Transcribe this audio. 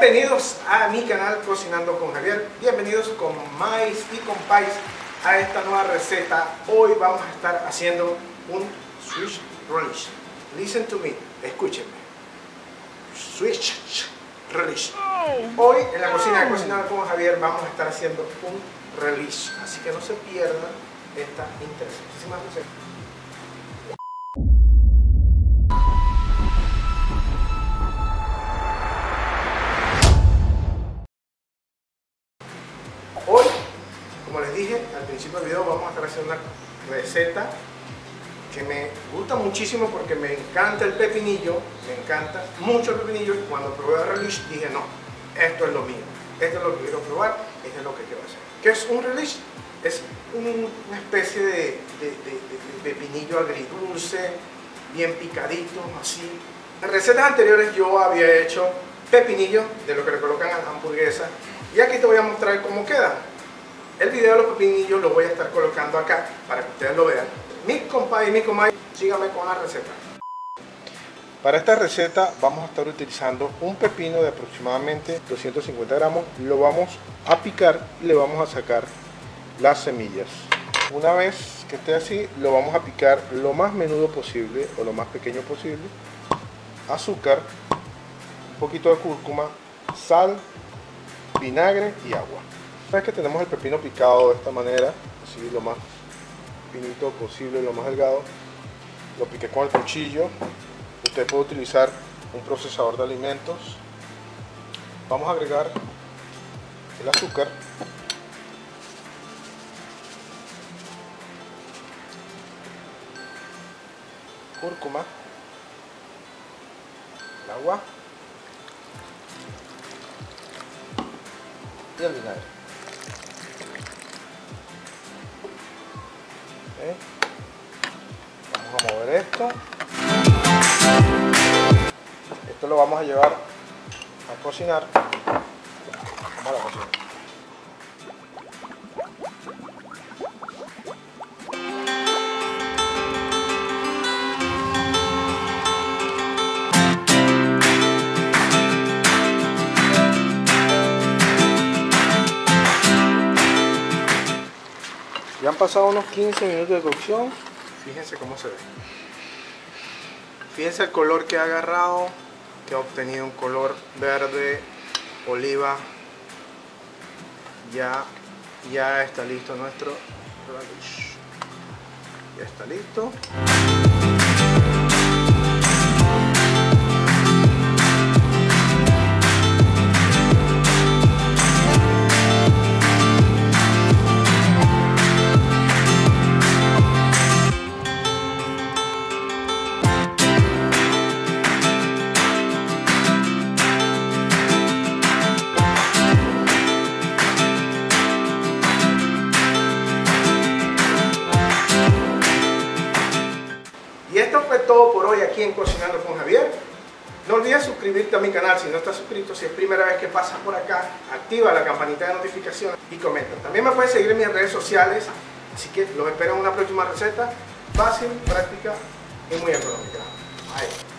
Bienvenidos a mi canal Cocinando con Javier. Bienvenidos con maíz y con país a esta nueva receta. Hoy vamos a estar haciendo un Swiss relish. Listen to me, escúchenme. Swiss relish. Hoy en la cocina de Cocinando con Javier vamos a estar haciendo un relish. Así que no se pierdan esta interesantísima receta. Como les dije al principio del video, vamos a estar haciendo una receta que me gusta muchísimo porque me encanta el pepinillo, me encanta mucho el pepinillo y cuando probé el relish dije no, esto es lo mío, esto es lo que quiero probar, esto es lo que quiero hacer. ¿Qué es un relish? Es un- una especie de, de- de- de pepinillo agridulce, bien picadito, así. En recetas anteriores yo había hecho pepinillo, de lo que le colocan a la hamburguesa, y aquí te voy a mostrar cómo queda. Los pepinillos lo voy a estar colocando acá para que ustedes lo vean. Mi compa y mi comadre, síganme con la receta. Para esta receta vamos a estar utilizando un pepino de aproximadamente 250 gramos. Lo vamos a picar y le vamos a sacar las semillas. Una vez que esté así, lo vamos a picar lo más menudo posible o lo más pequeño posible. Azúcar, un poquito de cúrcuma, sal, vinagre y agua. Una vez que tenemos el pepino picado de esta manera, así lo más finito posible, lo más delgado, lo piqué con el cuchillo. Usted puede utilizar un procesador de alimentos. Vamos a agregar el azúcar. Cúrcuma. El agua. y el vinagre. Ok. Vamos a mover esto. Esto lo vamos a llevar a cocinar. Ya han pasado unos 15 minutos de cocción. Fíjense cómo se ve. Fíjense el color que ha agarrado, que ha obtenido un color verde, oliva. Ya, ya está listo nuestro relish. Ya está listo. Todo por hoy aquí en Cocinando con Javier. No olvides suscribirte a mi canal si no estás suscrito, si es primera vez que pasas por acá, activa la campanita de notificaciones y comenta. También me puedes seguir en mis redes sociales, así que los espero en una próxima receta fácil, práctica y muy económica. Bye.